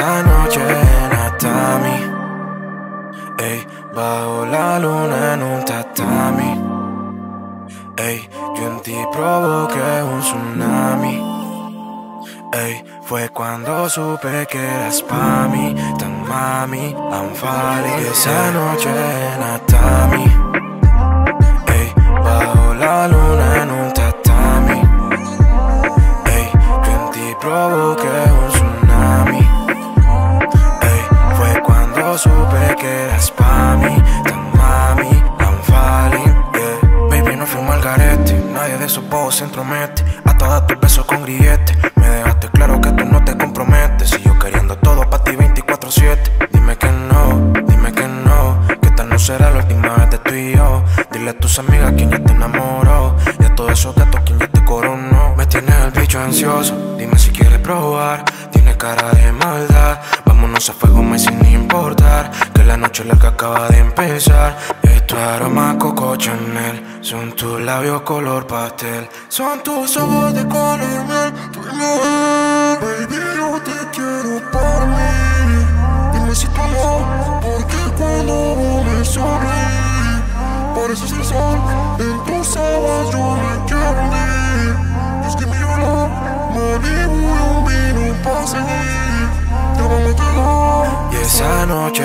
esa noche en Atami. Ey, bajo la luna en un tatami. Ey, yo en ti provoqué un tsunami. Ey, fue cuando supe que eras pa' mí, tan mami, tan fali. Esa noche en Atami. Ey, bajo la luna en un tatami. Ey, yo en ti provoqué supe que eras pa' mí, tan mami, I'm falling, yeah. Baby, no fumo al garete, nadie de esos bobos se entromete, a todas tus besos con grillete, me dejaste claro que tú no te comprometes, y yo queriendo todo pa' ti 24-7, dime que no, dime que no, que esta no será la última vez de tú y yo, dile a tus amigas quién ya te enamoró, y a todos esos gatos quién ya te coronó, me tienes el bicho ansioso, dime si quieres probar, tiene cara de maldad, vámonos a fuego me sin importar, que la noche larga acaba de empezar, es aroma Coco Chanel, son tus labios color pastel, son tus ojos de color miel, y mujer, Baby, yo te quiero por mí. Dime si tú no, porque cuando me sonreí, pareces el sol. En tus aguas yo me quiero hundir. Just give me your love, Malibu y un vino pa' y esa noche